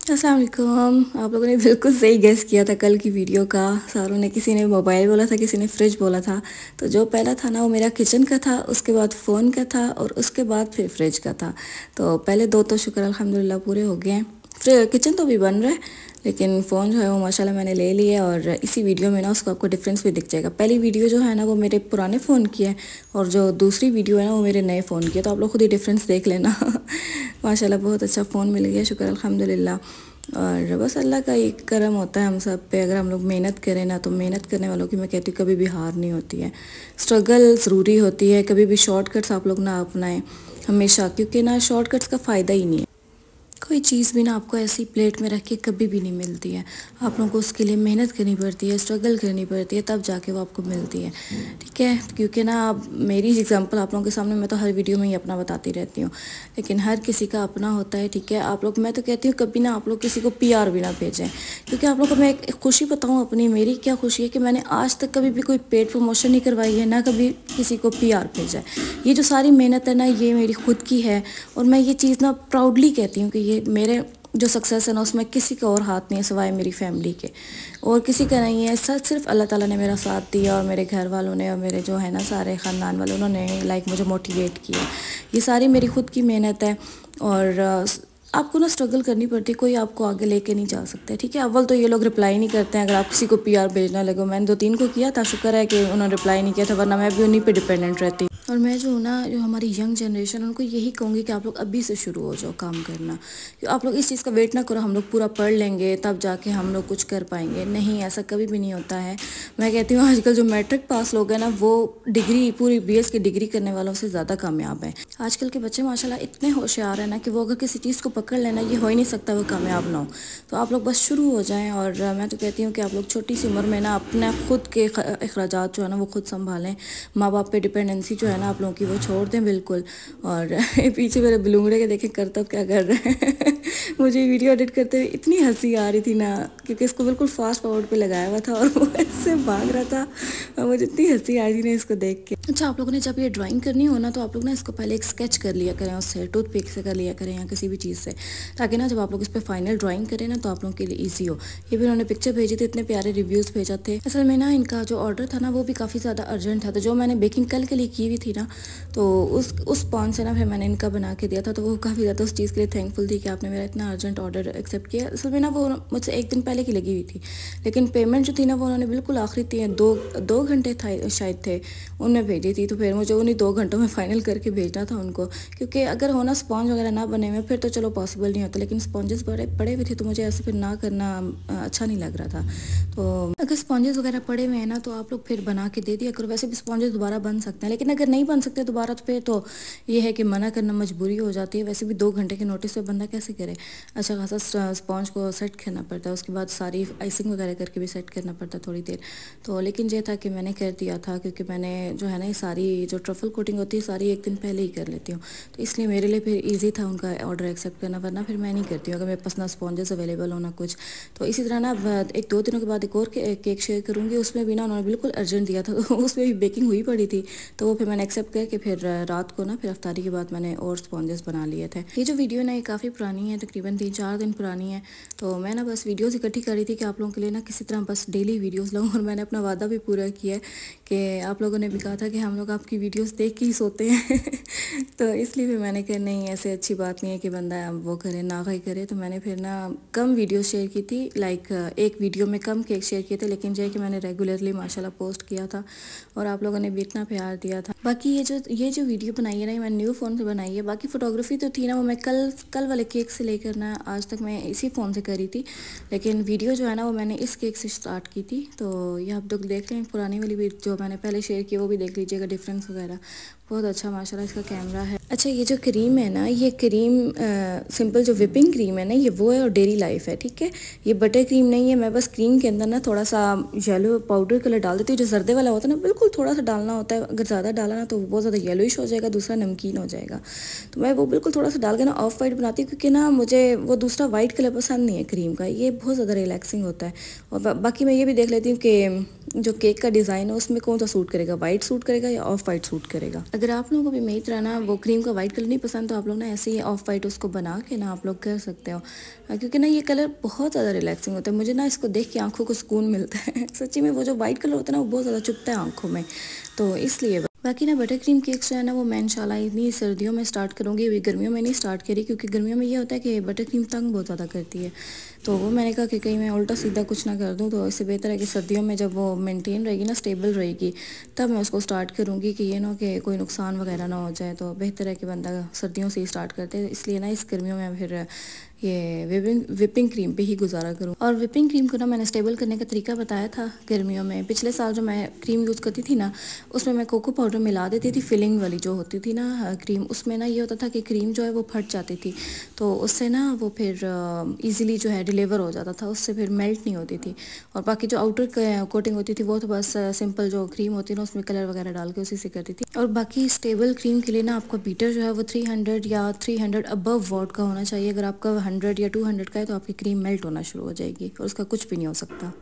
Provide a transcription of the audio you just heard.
असलम आप लोगों ने बिल्कुल सही गेस किया था कल की वीडियो का। सारों ने किसी ने मोबाइल बोला था, किसी ने फ्रिज बोला था। तो जो पहला था ना, वो मेरा किचन का था, उसके बाद फ़ोन का था और उसके बाद फिर फ्रिज का था। तो पहले दो तो शुक्र अल्हम्दुलिल्लाह पूरे हो गए हैं। किचन तो भी बन रहा है, लेकिन फ़ोन जो है वो माशाल्लाह मैंने ले लिया और इसी वीडियो में ना उसको आपको डिफरेंस भी दिख जाएगा। पहली वीडियो जो है ना, वो मेरे पुराने फ़ोन की है और जो दूसरी वीडियो है ना, वो मेरे नए फ़ोन की है। तो आप लोग खुद ही डिफरेंस देख लेना। माशाल्लाह, बहुत अच्छा फ़ोन मिल गया, शुक्र अल्हम्दुलिल्लाह। और बस अल्लाह का एक करम होता है हम सब पे, अगर हम लोग मेहनत करें ना तो मेहनत करने वालों की मैं कहती हूँ, कभी भी हार नहीं होती है। स्ट्रगल ज़रूरी होती है, कभी भी शॉर्टकट्स आप लोग ना अपनाएँ, हमेशा, क्योंकि ना शॉर्टकट्स का फ़ायदा ही नहीं है। कोई चीज़ भी ना आपको ऐसी प्लेट में रख के कभी भी नहीं मिलती है। आप लोगों को उसके लिए मेहनत करनी पड़ती है, स्ट्रगल करनी पड़ती है, तब जाके वो आपको मिलती है। ठीक है? क्योंकि ना, आप, मेरी एग्जांपल आप लोगों के सामने मैं तो हर वीडियो में ही अपना बताती रहती हूँ। लेकिन हर किसी का अपना होता है, ठीक है? आप लोग, मैं तो कहती हूँ कभी ना आप लोग किसी को पी भी ना भेजें। क्योंकि आप लोग को मैं एक खुशी बताऊँ अपनी, मेरी क्या खुशी है कि मैंने आज तक कभी भी कोई पेड प्रमोशन नहीं करवाई है, ना कभी किसी को पीआर भेजा है। ये जो सारी मेहनत है ना, ये मेरी खुद की है और मैं ये चीज़ ना प्राउडली कहती हूँ कि ये मेरे जो सक्सेस है ना, उसमें किसी का और हाथ नहीं है सिवाय मेरी फैमिली के। और किसी का नहीं है सच सिर्फ़ अल्लाह ताला ने मेरा साथ दिया और मेरे घर वालों ने और मेरे जो है ना सारे ख़ानदान वाले, उन्होंने लाइक मुझे मोटिवेट किया। ये सारी मेरी खुद की मेहनत है और आपको ना स्ट्रगल करनी पड़ती है, कोई आपको आगे लेके नहीं जा सकता ठीक है? अव्वल तो ये लोग रिप्लाई नहीं करते हैं, अगर आप किसी को पीआर भेजना लगे। मैंने दो तीन को किया था, शुक्र है कि उन्होंने रिप्लाई नहीं किया था, वरना मैं भी उन्हीं पे डिपेंडेंट रहती। और मैं जो हूँ ना, जो हमारी यंग जनरेशन उनको यही कहूँगी कि आप लोग अभी से शुरू हो जाओ काम करना। आप लोग इस चीज़ का वेट ना करो, हम लोग पूरा पढ़ लेंगे, तब जाके हम लोग कुछ कर पाएँगे। नहीं, ऐसा कभी भी नहीं होता है। मैं कहती हूँ, आजकल जो मैट्रिक पास लोग हैं ना, वो डिग्री, पूरी बी की डिग्री करने वालों से ज़्यादा कामयाब है। आजकल के बच्चे माशाला इतने होशियार हैं ना, कि वो अगर किसी चीज़ को पकड़ लेना, ये हो ही नहीं सकता वो कामयाब ना हो। तो आप लोग बस शुरू हो जाएँ और मैं तो कहती हूँ कि आप लोग छोटी सी उम्र में ना, अपने खुद के अखराज जो है ना, वो खुद संभालें। माँ बाप पर डिपेंडेंसी जो है ना आप लोगों की, वो छोड़ दें बिल्कुल। और पीछे मेरे बलूंगड़े के देखें करतब क्या कर रहे हैं। मुझे वीडियो एडिट करते हुए इतनी हँसी आ रही थी ना, क्योंकि इसको बिल्कुल फास्ट फॉरवर्ड पे लगाया हुआ था और वो ऐसे भाग रहा था और मुझे इतनी हँसी आई थी ना इसको देख के। अच्छा आप लोगों ने जब ये ड्राइंग करनी हो ना तो आप लोग ना इसको पहले एक स्केच कर लिया करें उससे टूथ पिक से कर लिया करें या किसी भी चीज़ से, ताकि ना जब आप लोग इस पर फाइनल ड्राइंग करें ना तो आप लोगों के लिए ईजी हो। ये भी उन्होंने पिक्चर भेजी थी, इतने प्यारे रिव्यूज़ भेजा थे। असल में ना इनका जो ऑर्डर था ना, वो भी काफ़ी ज़्यादा अर्जेंट था। तो जो मैंने बेकिंग कल के लिए की हुई थी ना तो उस उस पॉन से ना फिर मैंने इनका बना के दिया था तो वो काफ़ी ज़्यादा उस चीज़ के लिए थैंकफुल थी कि आपने मेरा इतना अर्जेंट ऑर्डर एक्सेप्ट किया। असल में ना वो मुझसे एक दिन पहले की लगी हुई थी। लेकिन पेमेंट जो थी ना वो उन्होंने बिल्कुल आखिरी थी दो दो घंटे था शायद थे उनमें भेजी थी। तो फिर मुझे उन्हीं दो घंटों में फ़ाइनल करके भेजना था उनको। क्योंकि अगर होना स्पॉन्ज वगैरह ना बने हुए, फिर तो चलो पॉसिबल नहीं होता। लेकिन स्पॉन्जेस बड़े पड़े हुए थे तो मुझे ऐसे फिर ना करना अच्छा नहीं लग रहा था। तो अगर स्पॉन्जेस वगैरह पड़े हुए हैं ना तो आप लोग फिर बना के दे दिया करो। वैसे भी स्पॉन्जेस दोबारा बन सकते हैं, लेकिन अगर नहीं बन सकते दोबारा तो फिर तो ये है कि मना करना मजबूरी हो जाती है। वैसे भी दो घंटे के नोटिस पे बंदा कैसे करे? अच्छा खासा स्पॉन्ज को सेट करना पड़ता है, उसके बाद सारी आइसिंग वगैरह करके भी सेट करना पड़ता है थोड़ी देर। तो लेकिन ये था कि मैंने कर दिया था, क्योंकि मैंने जो है ना, ये सारी जो ट्रफल कोटिंग होती है, सारी एक दिन पहले ही कर लेती हूँ। तो इसलिए मेरे लिए फिर ईजी था उनका ऑर्डर एक्सेप्ट करना, वरना फिर मैं नहीं करती हूँ, अगर मेरे पास ना स्पॉन्जेस अवेलेबल होना कुछ। तो इसी तरह ना एक दो दिनों के बाद एक और केक शेयर करूँगी, उसमें भी ना उन्होंने बिल्कुल अर्जेंट दिया था तो उसमें भी बेकिंग हुई पड़ी थी। तो वो फिर मैंने एक्सेप्ट करके फिर रात को ना, फिर अफ्तारी के बाद मैंने और स्पॉन्जेस बना लिए थे। ये जो वीडियो ना, ये काफ़ी पुरानी है तकरीबन तीन चार दिन पुरानी है। तो मैं ना बस वीडियोस इकट्ठी करी थी कि आप लोगों के लिए ना किसी तरह बस डेली वीडियोस लाऊं और मैंने अपना वादा भी पूरा किया है कि आप लोगों ने भी कहा था कि हम लोग आपकी वीडियोस देख के ही सोते हैं। तो इसलिए फिर मैंने कहा, नहीं, ऐसे अच्छी बात नहीं है कि बंदा वो करे, ना खाई करे। तो मैंने फिर ना कम वीडियो शेयर की थी लाइक एक वीडियो में कम केक शेयर किए थे, लेकिन जो है कि मैंने रेगुलरली माशाल्लाह पोस्ट किया था और आप लोगों ने भी इतना प्यार दिया था। बाकी ये जो ये जो वीडियो बनाई है ना मैंने न्यू फ़ोन से बनाई है। बाकी फ़ोटोग्राफी तो थी ना, वो मैं कल कल वाले केक से लेकर ना आज तक मैं इसी फ़ोन से करी थी लेकिन वीडियो जो है ना वो मैंने इस केक से स्टार्ट की थी। तो ये आप लोग देख लें पुरानी वाली भी जो मैंने पहले शेयर की वो भी देख लीजिएगा डिफरेंस वगैरह। बहुत अच्छा माशाल्लाह इसका कैमरा है। अच्छा ये जो क्रीम है ना ये क्रीम आ, सिंपल जो विपिंग क्रीम है ना ये वो है और डेरी लाइफ है ठीक है? ये बटर क्रीम नहीं है मैं बस क्रीम के अंदर ना थोड़ा सा येलो पाउडर कलर डाल देती हूँ जो जर्दे वाला होता है ना बिल्कुल थोड़ा सा डालना होता है। अगर ज़्यादा डाला ना तो बहुत ज़्यादा येलोइश हो जाएगा दूसरा नमकीन हो जाएगा। तो मैं वो बिल्कुल थोड़ा सा डाल के ना ऑफ़ वाइट बनाती हूँ क्योंकि ना मुझे वो दूसरा वाइट कलर पसंद नहीं है क्रीम का, ये बहुत ज़्यादा रिलैक्सिंग होता है। और बाकी मैं ये भी देख लेती हूँ कि, जो केक का डिज़ाइन है, उसमें कौन सा सूट करेगा? वाइट सूट करेगा या ऑफ़ वाइट सूट करेगा? अगर आप लोगों को भी मेरी तरह ना वो क्रीम का वाइट कलर नहीं पसंद तो आप लोग ना ऐसे ही ऑफ़ वाइट उसको बना के ना आप लोग कर सकते हो। क्योंकि ना ये कलर बहुत ज़्यादा रिलैक्सिंग होता है। मुझे ना इसको देख के आँखों को सुकून मिलता है। सच्ची में वो जो वाइट कलर होता है ना, वो बहुत ज़्यादा चुपता है आँखों में। तो इसलिए बाकी ना बटर क्रीम केक्स जो है ना वो मैं इंशाल्लाह इतनी सर्दियों में स्टार्ट करूँगी, अभी गर्मियों में नहीं स्टार्ट करी क्योंकि गर्मियों में ये होता है कि बटर क्रीम तंग बहुत ज़्यादा करती है। तो वो मैंने कहा कि कहीं मैं उल्टा सीधा कुछ ना कर दूँ तो इससे बेहतर है कि सर्दियों में जब वो मेंटेन रहेगी ना स्टेबल रहेगी, तब मैं उसको स्टार्ट करूँगी कि ये ना कि कोई नुकसान वगैरह ना हो जाए तो बेहतर है कि बंदा सर्दियों से ही स्टार्ट करते हैं। इसलिए ना, इस गर्मियों में फिर ये विपिंग विपिंग क्रीम पे ही गुजारा करूँ। और विपिंग क्रीम को ना मैंने स्टेबल करने का तरीका बताया था गर्मियों में। पिछले साल जो मैं क्रीम यूज़ करती थी ना, उसमें मैं कोको पाउडर मिला देती थी फिलिंग वाली जो होती थी ना क्रीम उसमें ना ये होता था कि क्रीम जो है वो फट जाती थी। तो उससे ना वो फिर ईज़िली जो है डिलीवर हो जाता था, उससे फिर मेल्ट नहीं होती थी। और बाकी जो आउटर कोटिंग होती थी, वो तो बस सिंपल जो क्रीम होती है ना, उसमें कलर वगैरह डाल के उसी से करती थी। और बाकी स्टेबल क्रीम के लिए ना, आपका बीटर जो है, वो थ्री या थ्री हंड्रेड अबव वॉट का होना चाहिए। अगर आपका हंड्रेड या टू हंड्रेड का है तो आपकी क्रीम मेल्ट होना शुरू हो जाएगी और उसका कुछ भी नहीं हो सकता।